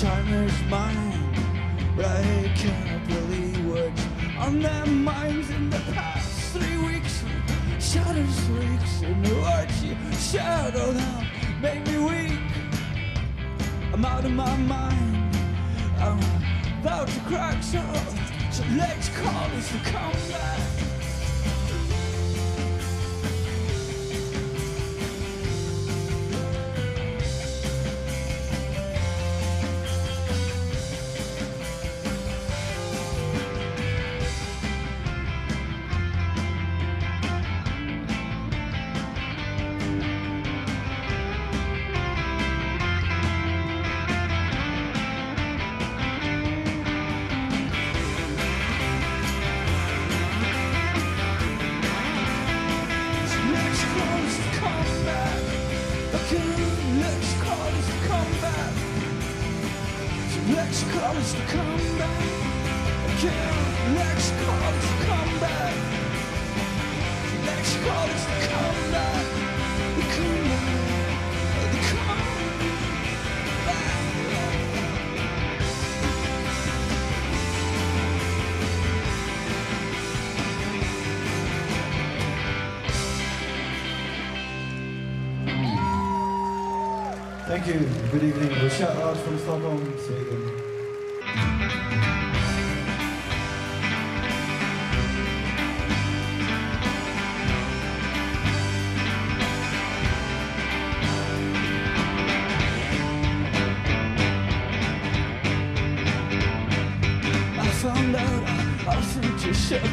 Cause mind, but I can't believe what's on their minds in the past three weeks. Shadows weeks, and the words you shadow now make me weak. I'm out of my mind, I'm about to crack, so, so let's call this a comeback.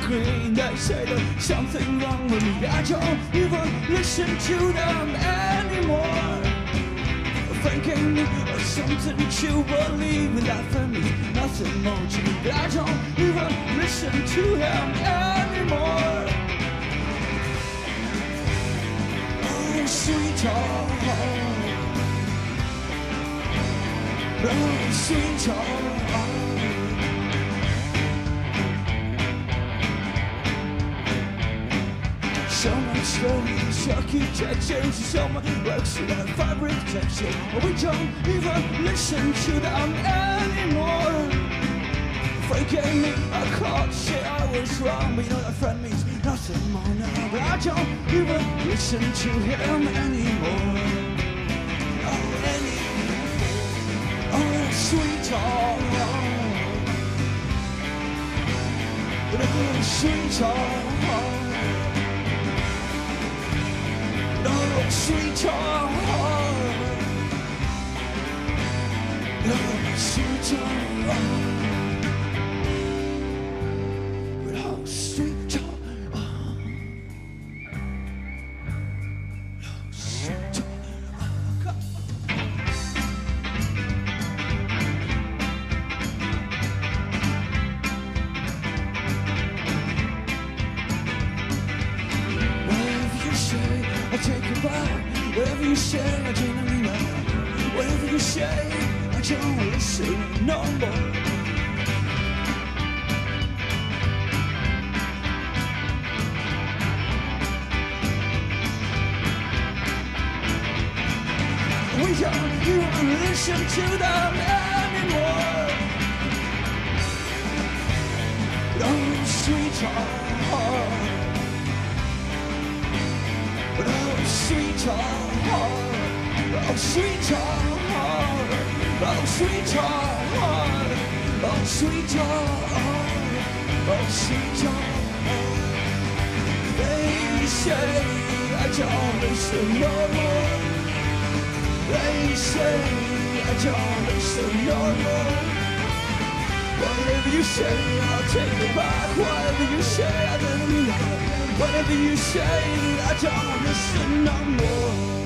Agree. They say there's something wrong with me. I don't even listen to them anymore. Thinking of something to believe in that for me, nothing more to me. I don't even listen to them anymore. Oh, sweetheart. Oh, sweetheart. So much stories, architecture, so much works in fabric texture. We don't even listen to them anymore. Forgave me, I can't say I was wrong. You know that friend means nothing more now. But I don't even listen to him anymore. Oh, anymore. Oh, sweetheart. Oh, sweetheart. Oh, sweetheart. Oh, sweetheart. Oh, I'll take it back. Whatever you say, I mean. Whatever you say, I don't listen no more.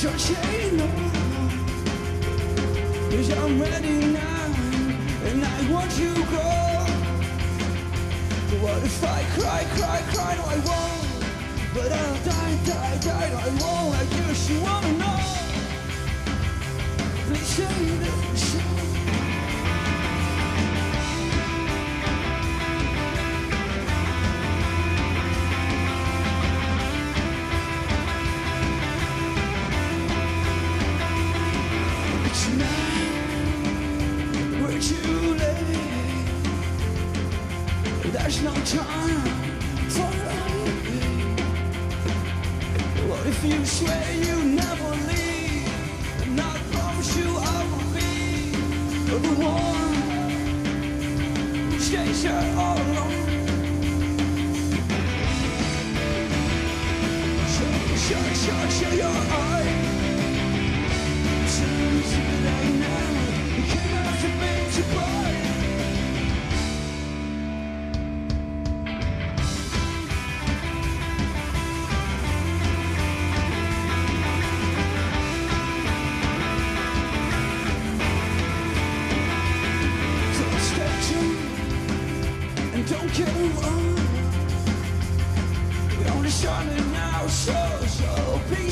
Put your chain on I'm ready now And I want you gone. But what if I cry, cry, cry? No, I won't But I'll die, die, die No, I won't I wanna know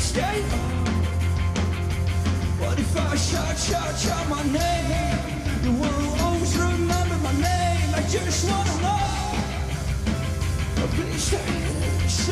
mistake? What if I shout, shout, shout my name? The world always remember my name. I just wanna know. Please take this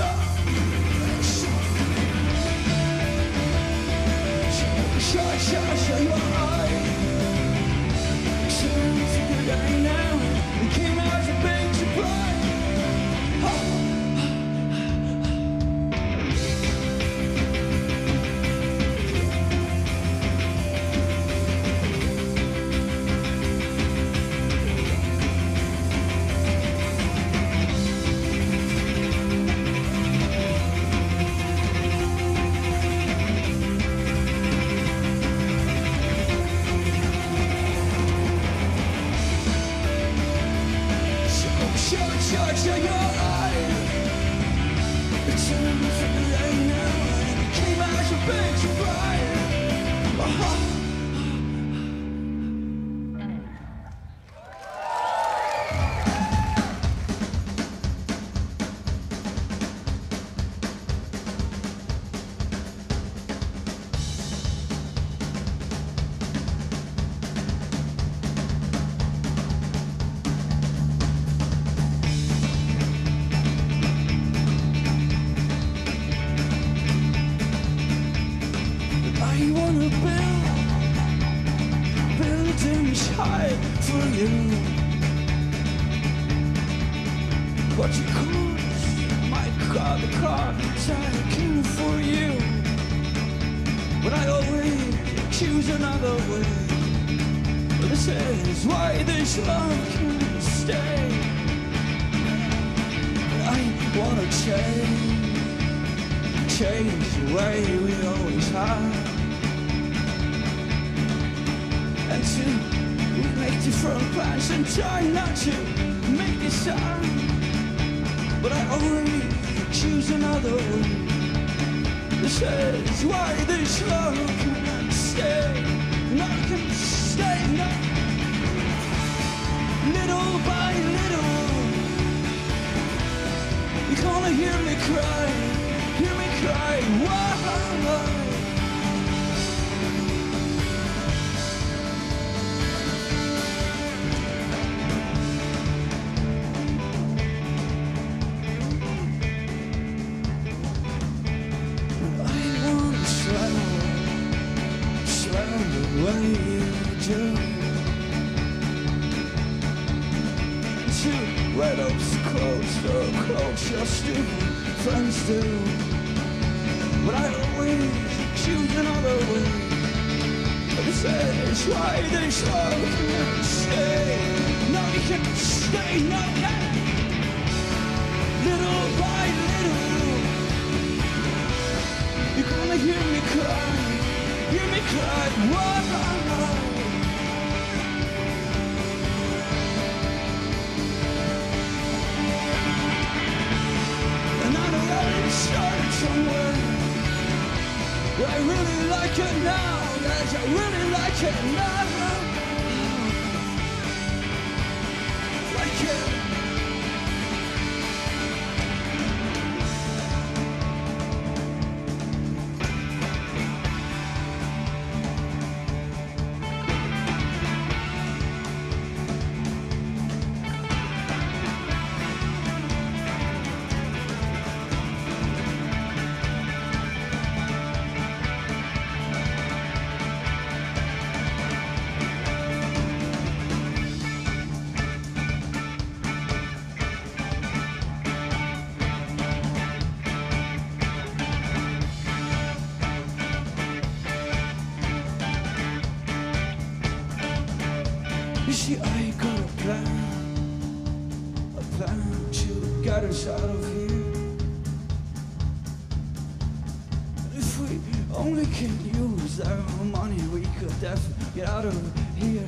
get out of here.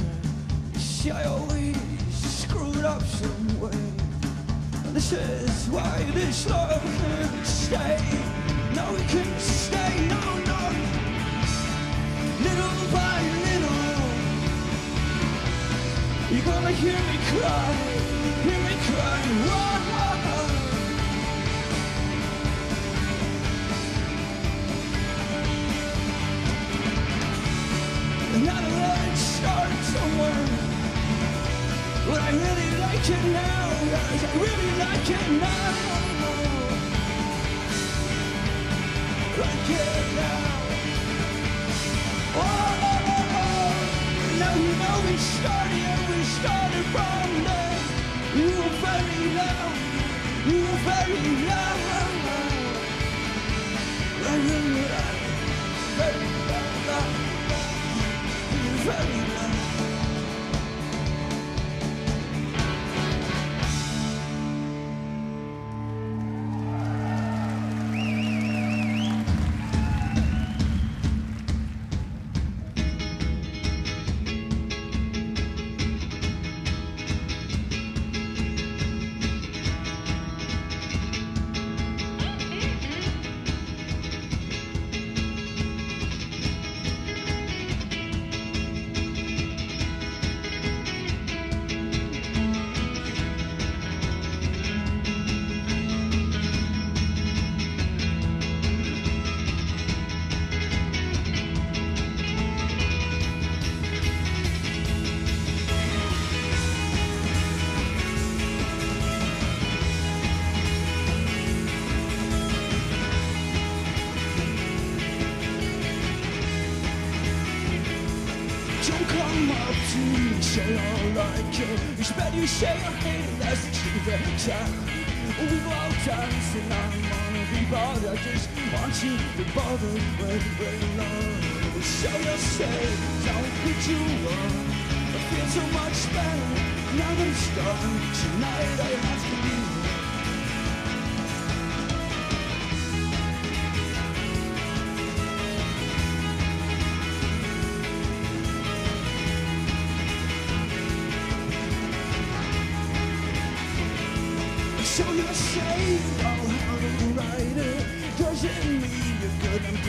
I always screwed up some way. This is why this love can't stay. No, it can't stay, no, no. Little by little, you're gonna hear me cry, hear me cry. Whoa. It start somewhere. But I really like it now, guys. I really like it now. Like it now. Oh, oh, oh, oh. Now you know we started, and we started from there. You were very low, you were very low. I really like very low, you were very low. Say I hate it, that's the truth exactly. We go out dancing, I wanna be bothered. I just want to be bothered with, with love. So you say, don't put you on. I feel so much better now that it's done. Tonight I have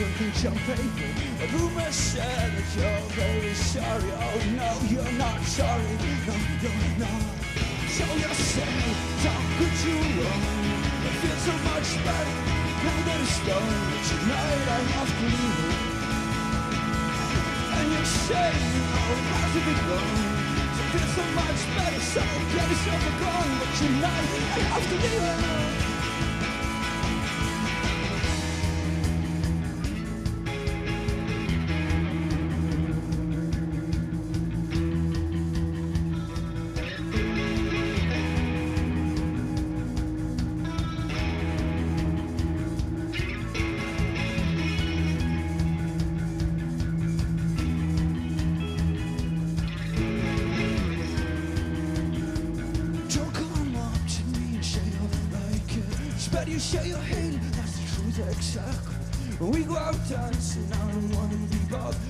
some paper. A said that you're very sorry. Oh, no, you're not sorry. No, you're not. So you say, how could you wrong? I feel so much better now that it's done. Tonight I have to leave. And you say, oh, how's it going? So feel so much better, so get yourself a gun. But tonight I have to leave. We go out dancing, I don't wanna be bothered.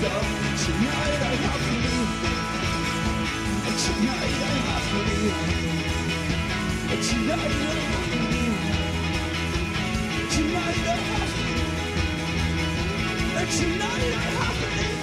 Tonight I have to leave. Tonight I have to leave. Tonight I have to leave. Tonight I have to leave. Tonight I have to leave.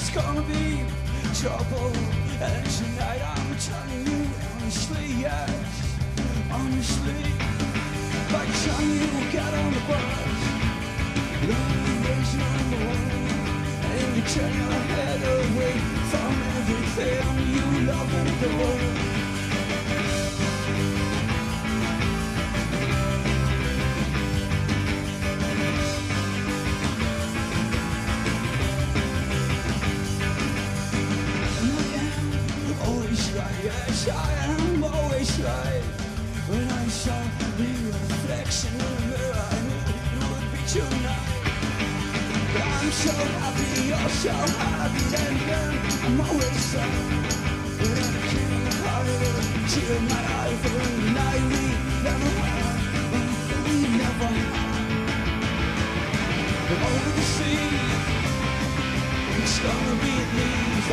It's gonna be trouble. And tonight I'm telling you honestly, yes, honestly. By the time you get on the bus, is number one. And you turn your head away from everything you love and adore. Yes, I am always right. When I saw the reflection in the mirror, I knew it would be tonight. I'm so happy, you're so happy, then again, I'm always sad. When I can't hide it, tear in my eye for the night we never had, we never had. Over the sea, it's gonna be at least a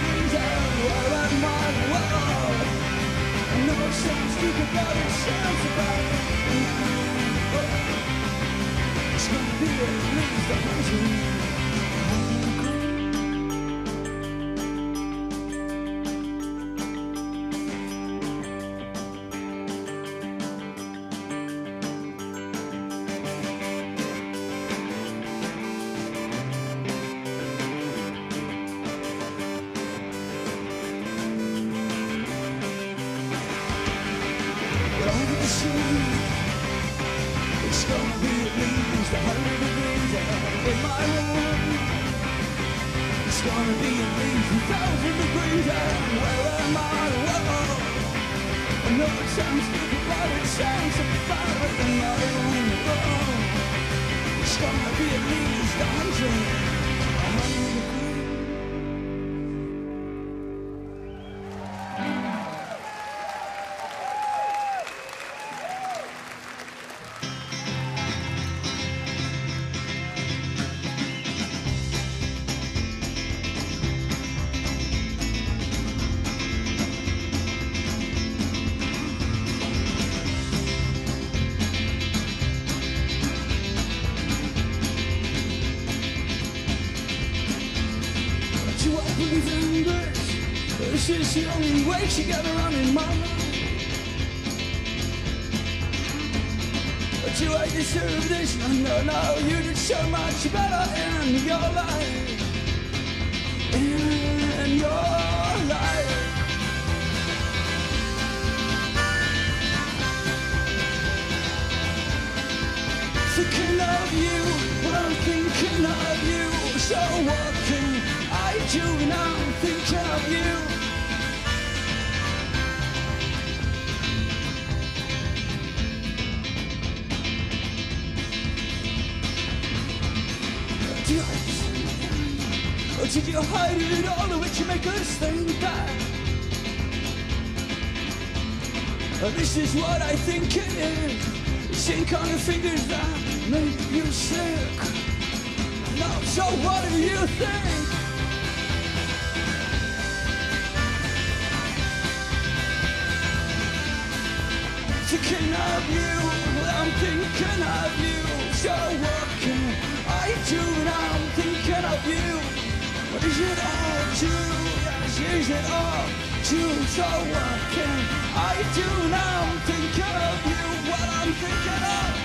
It's gonna be at least a hundred. It's gonna be at least a thousand way to get around in my life. you I deserve this? No, no, no. You did so much better in your life. In your life. Thinking of you, well, I'm thinking of you. So what can I do now? Did you hide it all, or would you make us think that? This is what I think it is. Same kind of fingers that make you sick. Now, so what do you think? Thinking of you, I'm thinking of you. So what can I do now? I'm thinking of you. Is it all true? Yes, is it all true? So what can I do now? I'm thinking of you. What I'm thinking of.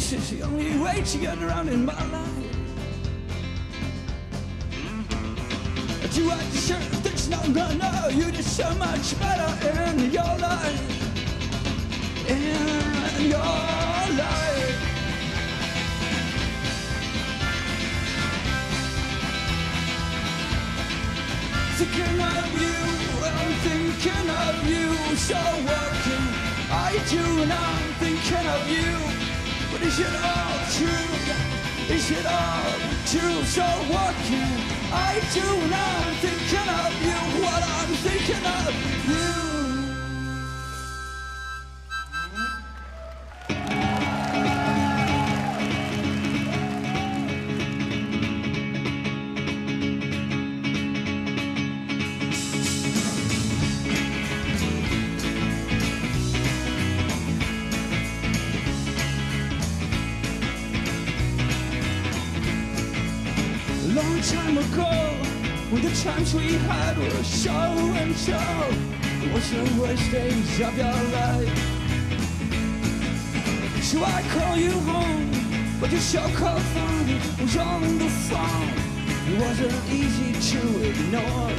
Or is the only way to get around in my life? Do I deserve this? No, no, no. You did so much better in your life. In your life. Thinking of you, I'm thinking of you. So what can I do now? I'm thinking of you. Is it all true? Is it all true? So what can I do now? I'm thinking of you. What I'm thinking of you. Time ago, when the times we had were so and so, was the worst days of your life. So I call you home, but your so-called phone was on the phone. It wasn't easy to ignore.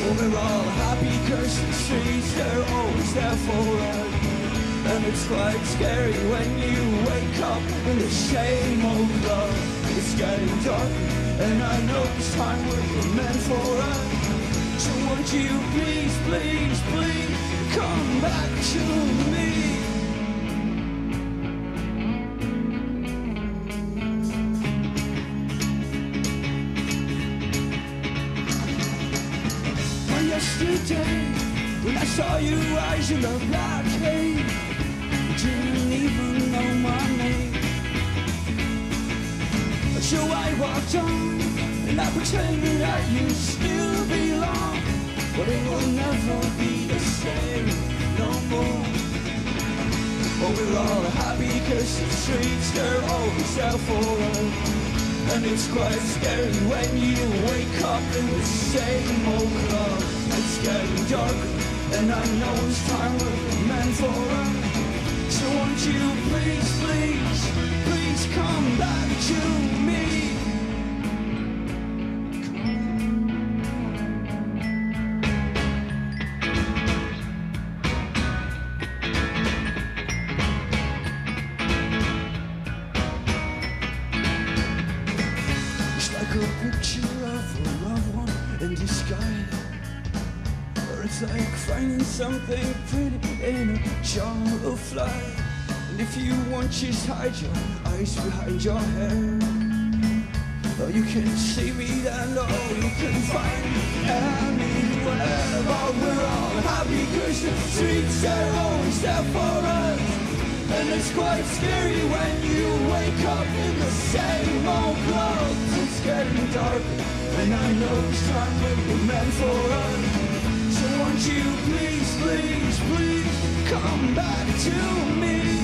Oh, we're all happy cause the streets, they're always there for us. And it's quite scary when you wake up in the same old love. It's getting dark, and I know it's time we're meant for us. So won't you please, please, please come back to me? Yesterday, when I saw you rise in the blockade, didn't even know my So I walked on, and I pretended that you still belong. But it will never be the same no more. But we're all happy cause the streets, they're always out for. And it's quite scary when you wake up in the same old club. It's getting dark and I know it's time we're meant for us. So won't you please, please, please come back to me? It's like a picture of a loved one in disguise. Or it's like finding something pretty in a jar of flies. And if you want, just hide your eyes behind your hair. Oh, you can see me then, oh, you can find me anywhere. But we're all happy cause the streets are always there for us. And it's quite scary when you wake up in the same old clothes. It's getting dark, and I know it's time we're meant for us. So won't you please. Please, please, come back to me.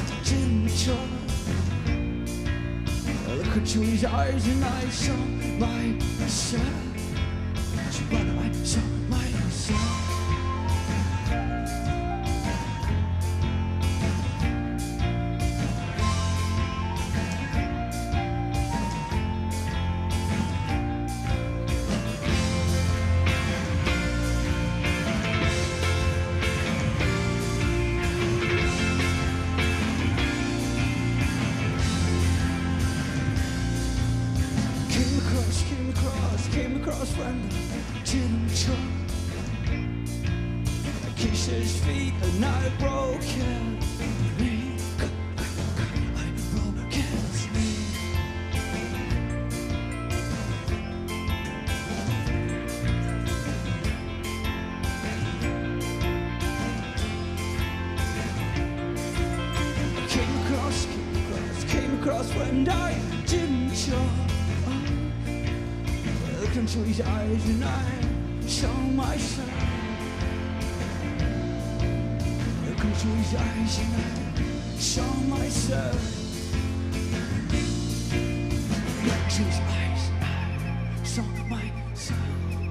When I didn't try. I look into his eyes and I saw myself. So when I saw on my side.